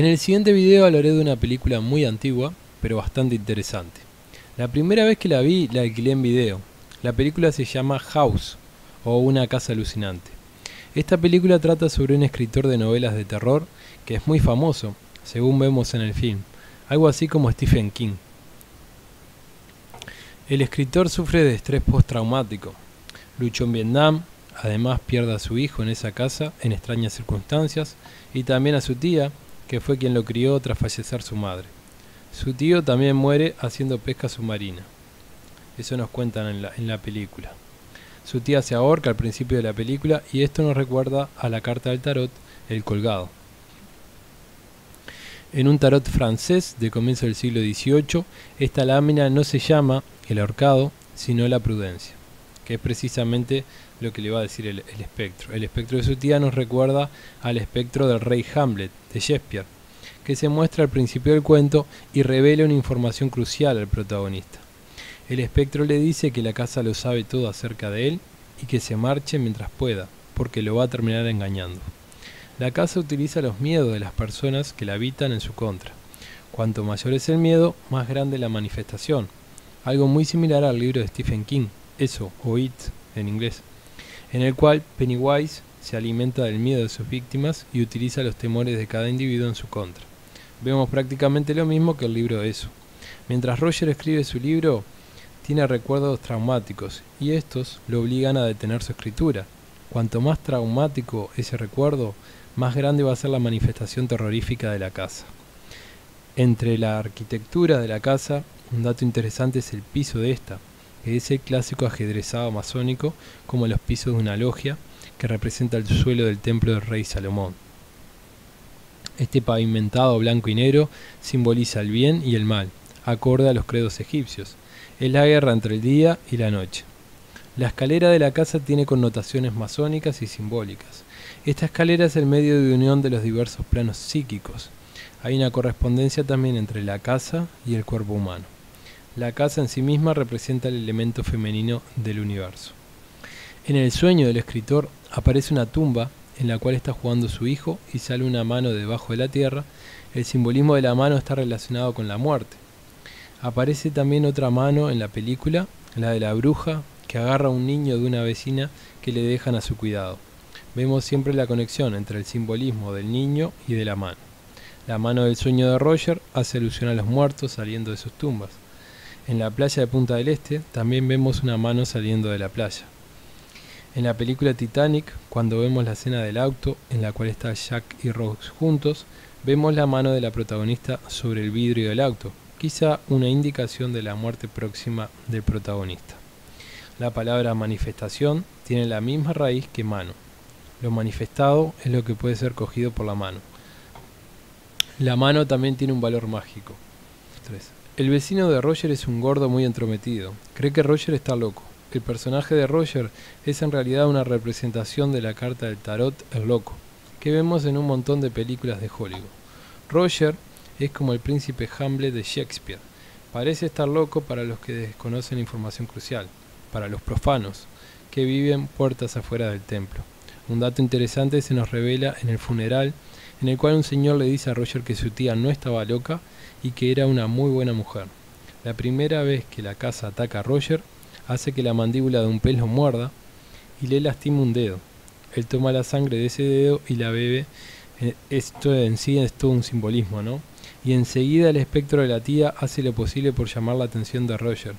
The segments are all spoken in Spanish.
En el siguiente video hablaré de una película muy antigua, pero bastante interesante. La primera vez que la vi la alquilé en video. La película se llama House, o Una casa alucinante. Esta película trata sobre un escritor de novelas de terror que es muy famoso, según vemos en el film, algo así como Stephen King. El escritor sufre de estrés postraumático. Luchó en Vietnam, además pierde a su hijo en esa casa en extrañas circunstancias y también a su tía, que fue quien lo crió tras fallecer su madre. Su tío también muere haciendo pesca submarina. Eso nos cuentan en la, en la película. Su tía se ahorca al principio de la película y esto nos recuerda a la carta del tarot, el colgado. En un tarot francés de comienzo del siglo XVIII, esta lámina no se llama el ahorcado, sino la prudencia, es precisamente lo que le va a decir el, el, espectro. El espectro de su tía nos recuerda al espectro del rey Hamlet de Shakespeare, que se muestra al principio del cuento y revela una información crucial al protagonista. El espectro le dice que la casa lo sabe todo acerca de él y que se marche mientras pueda, porque lo va a terminar engañando. La casa utiliza los miedos de las personas que la habitan en su contra. Cuanto mayor es el miedo, más grande la manifestación. Algo muy similar al libro de Stephen King, Eso, o It en inglés, en el cual Pennywise se alimenta del miedo de sus víctimas y utiliza los temores de cada individuo en su contra. Vemos prácticamente lo mismo que el libro de Eso. Mientras Roger escribe su libro, tiene recuerdos traumáticos y estos lo obligan a detener su escritura. Cuanto más traumático ese recuerdo, más grande va a ser la manifestación terrorífica de la casa. Entre la arquitectura de la casa, un dato interesante es el piso de esta, es el clásico ajedrezado masónico como los pisos de una logia, que representa el suelo del templo del rey Salomón. Este pavimentado blanco y negro simboliza el bien y el mal, acorde a los credos egipcios. Es la guerra entre el día y la noche. La escalera de la casa tiene connotaciones masónicas y simbólicas. Esta escalera es el medio de unión de los diversos planos psíquicos. Hay una correspondencia también entre la casa y el cuerpo humano. La casa en sí misma representa el elemento femenino del universo. En el sueño del escritor aparece una tumba en la cual está jugando su hijo y sale una mano debajo de la tierra. El simbolismo de la mano está relacionado con la muerte. Aparece también otra mano en la película, la de la bruja, que agarra a un niño de una vecina que le dejan a su cuidado. Vemos siempre la conexión entre el simbolismo del niño y de la mano. La mano del sueño de Roger hace alusión a los muertos saliendo de sus tumbas. En la playa de Punta del Este también vemos una mano saliendo de la playa. En la película Titanic, cuando vemos la escena del auto en la cual está Jack y Rose juntos, vemos la mano de la protagonista sobre el vidrio del auto, quizá una indicación de la muerte próxima del protagonista. La palabra manifestación tiene la misma raíz que mano. Lo manifestado es lo que puede ser cogido por la mano. La mano también tiene un valor mágico. 3. El vecino de Roger es un gordo muy entrometido. Cree que Roger está loco. El personaje de Roger es en realidad una representación de la carta del tarot El Loco, que vemos en un montón de películas de Hollywood. Roger es como el príncipe Hamlet de Shakespeare. Parece estar loco para los que desconocen información crucial, para los profanos, que viven puertas afuera del templo. Un dato interesante se nos revela en el funeral, en el cual un señor le dice a Roger que su tía no estaba loca y que era una muy buena mujer. La primera vez que la casa ataca a Roger, hace que la mandíbula de un pez lo muerda y le lastima un dedo. Él toma la sangre de ese dedo y la bebe. Esto en sí es todo un simbolismo, ¿no? Y enseguida el espectro de la tía hace lo posible por llamar la atención de Roger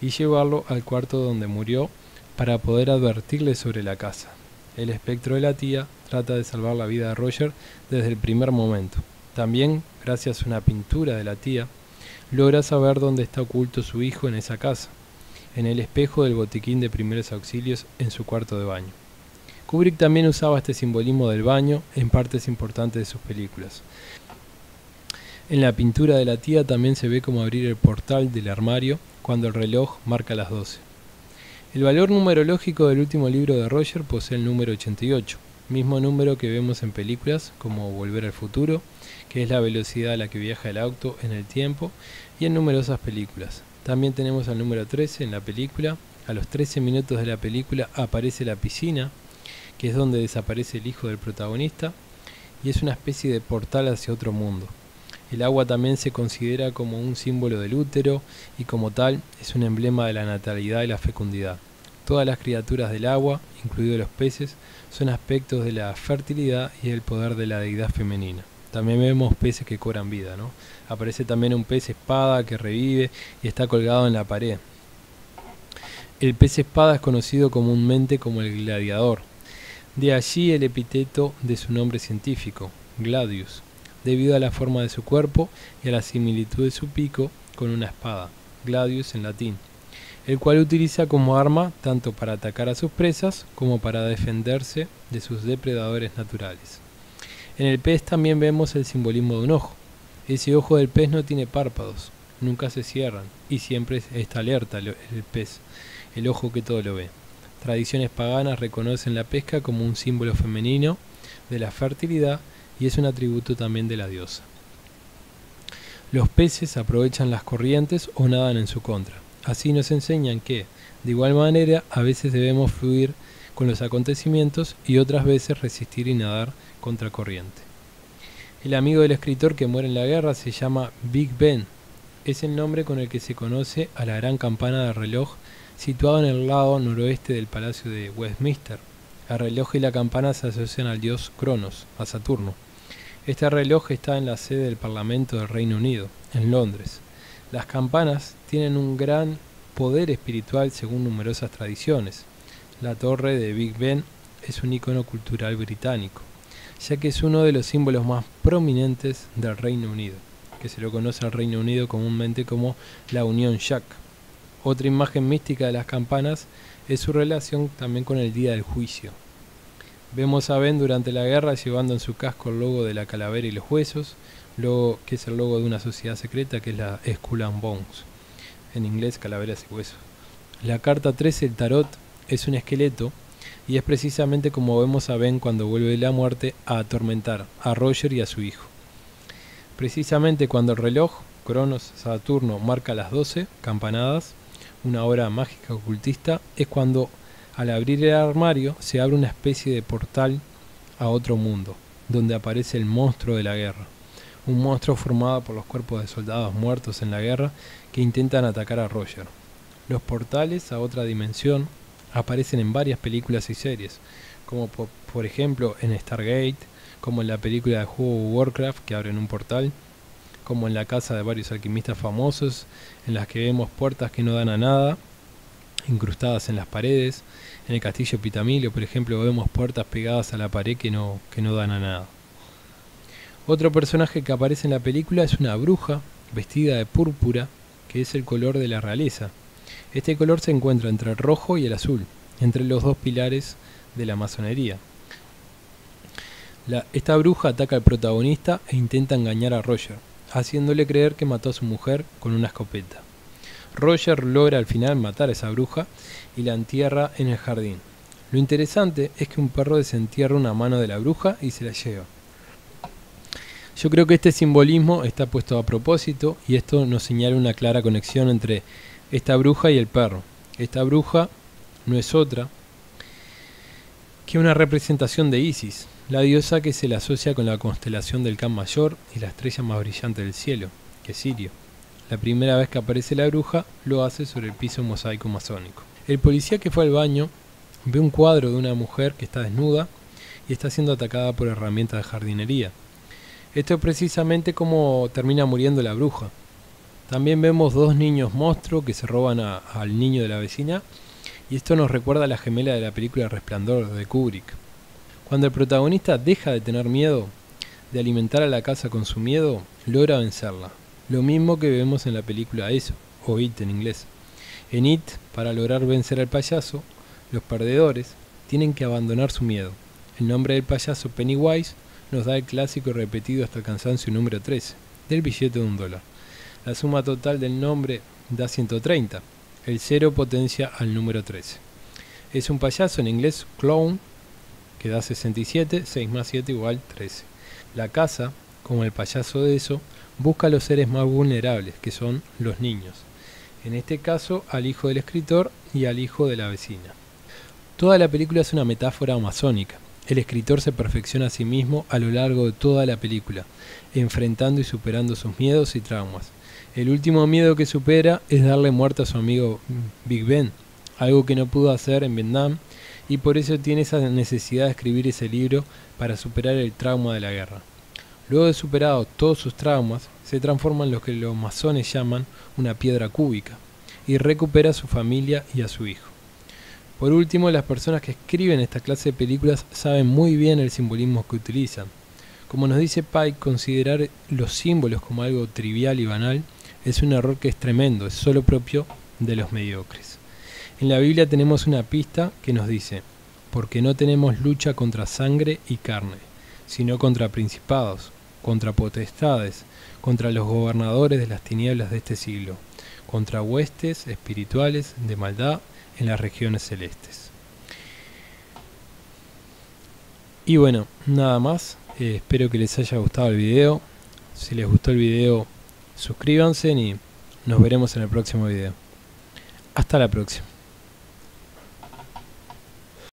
y llevarlo al cuarto donde murió para poder advertirle sobre la casa. El espectro de la tía trata de salvar la vida de Roger desde el primer momento. También, gracias a una pintura de la tía, logra saber dónde está oculto su hijo en esa casa en el espejo del botiquín de primeros auxilios en su cuarto de baño. Kubrick también usaba este simbolismo del baño en partes importantes de sus películas. En la pintura de la tía también se ve como abrir el portal del armario cuando el reloj marca las 12. El valor numerológico del último libro de Roger posee el número 88, mismo número que vemos en películas como Volver al futuro, que es la velocidad a la que viaja el auto en el tiempo, y en numerosas películas, también tenemos al número 13 en la película. A los 13 minutos de la película aparece la piscina, que es donde desaparece el hijo del protagonista. y es una especie de portal hacia otro mundo. El agua también se considera como un símbolo del útero y como tal es un emblema de la natalidad y la fecundidad. Todas las criaturas del agua, incluidos los peces, son aspectos de la fertilidad y el poder de la deidad femenina. También vemos peces que cobran vida, ¿no? Aparece también un pez espada que revive y está colgado en la pared. El pez espada es conocido comúnmente como el gladiador. De allí el epíteto de su nombre científico, gladius, debido a la forma de su cuerpo y a la similitud de su pico con una espada, gladius en latín, el cual utiliza como arma tanto para atacar a sus presas como para defenderse de sus depredadores naturales. En el pez también vemos el simbolismo de un ojo. Ese ojo del pez no tiene párpados, nunca se cierran y siempre está alerta el pez, el ojo que todo lo ve. Tradiciones paganas reconocen la pesca como un símbolo femenino de la fertilidad y es un atributo también de la diosa. Los peces aprovechan las corrientes o nadan en su contra. Así nos enseñan que, de igual manera, a veces debemos fluir con los acontecimientos y otras veces resistir y nadar contra corriente. El amigo del escritor que muere en la guerra se llama Big Ben. Es el nombre con el que se conoce a la gran campana de reloj situada en el lado noroeste del Palacio de Westminster. El reloj y la campana se asocian al dios Cronos, a Saturno. Este reloj está en la sede del Parlamento del Reino Unido, en Londres. Las campanas tienen un gran poder espiritual según numerosas tradiciones. La torre de Big Ben es un icono cultural británico, ya que es uno de los símbolos más prominentes del Reino Unido, que se lo conoce al Reino Unido comúnmente como la Unión Jack. Otra imagen mística de las campanas es su relación también con el día del juicio. Vemos a Ben durante la guerra llevando en su casco el logo de la calavera y los huesos, luego que es el logo de una sociedad secreta que es la Skull Bones, en inglés calaveras y huesos. La carta 13 del tarot es un esqueleto y es precisamente como vemos a Ben cuando vuelve de la muerte a atormentar a Roger y a su hijo. Precisamente cuando el reloj, Cronos Saturno, marca las 12 campanadas, una hora mágica ocultista, es cuando al abrir el armario se abre una especie de portal a otro mundo, donde aparece el monstruo de la guerra. Un monstruo formado por los cuerpos de soldados muertos en la guerra que intentan atacar a Roger. Los portales a otra dimensión aparecen en varias películas y series, como por, ejemplo en Stargate, como en la película de juego Warcraft que abren un portal, como en la casa de varios alquimistas famosos, en las que vemos puertas que no dan a nada, incrustadas en las paredes. En el castillo Pitamilio, por ejemplo, vemos puertas pegadas a la pared que no, que no dan a nada. Otro personaje que aparece en la película es una bruja vestida de púrpura, que es el color de la realeza. Este color se encuentra entre el rojo y el azul, entre los dos pilares de la masonería. esta bruja ataca al protagonista e intenta engañar a Roger, haciéndole creer que mató a su mujer con una escopeta. Roger logra al final matar a esa bruja y la entierra en el jardín. Lo interesante es que un perro desentierra una mano de la bruja y se la lleva. Yo creo que este simbolismo está puesto a propósito y esto nos señala una clara conexión entre esta bruja y el perro. Esta bruja no es otra que una representación de Isis, la diosa que se le asocia con la constelación del Can Mayor y la estrella más brillante del cielo, que es Sirio. La primera vez que aparece la bruja lo hace sobre el piso mosaico masónico. El policía que fue al baño ve un cuadro de una mujer que está desnuda y está siendo atacada por herramientas de jardinería. Esto es precisamente como termina muriendo la bruja. También vemos dos niños monstruos que se roban al niño de la vecina y esto nos recuerda a la gemela de la película Resplandor de Kubrick. Cuando el protagonista deja de tener miedo, de alimentar a la casa con su miedo, logra vencerla. Lo mismo que vemos en la película Eso, o It en inglés. En It, para lograr vencer al payaso, los perdedores tienen que abandonar su miedo. El nombre del payaso Pennywise nos da el clásico repetido hasta el cansancio número 13, del billete de un dólar. La suma total del nombre da 130. El cero potencia al número 13. Es un payaso en inglés clown que da 67, 6 más 7 igual 13. La casa, como el payaso de eso, busca a los seres más vulnerables, que son los niños. En este caso, al hijo del escritor y al hijo de la vecina. Toda la película es una metáfora masónica, El escritor se perfecciona a sí mismo a lo largo de toda la película, enfrentando y superando sus miedos y traumas. El último miedo que supera es darle muerte a su amigo Big Ben, algo que no pudo hacer en Vietnam y por eso tiene esa necesidad de escribir ese libro para superar el trauma de la guerra. Luego de superado todos sus traumas, se transforma en lo que los masones llaman una piedra cúbica y recupera a su familia y a su hijo. Por último, las personas que escriben esta clase de películas saben muy bien el simbolismo que utilizan. Como nos dice Pike, considerar los símbolos como algo trivial y banal es un error que es tremendo, es solo propio de los mediocres. En la Biblia tenemos una pista que nos dice, porque no tenemos lucha contra sangre y carne, sino contra principados, contra potestades, contra los gobernadores de las tinieblas de este siglo, contra huestes espirituales de maldad en las regiones celestes. Y bueno, nada más, eh, espero que les haya gustado el video, si les gustó el video suscríbanse y nos veremos en el próximo video. Hasta la próxima.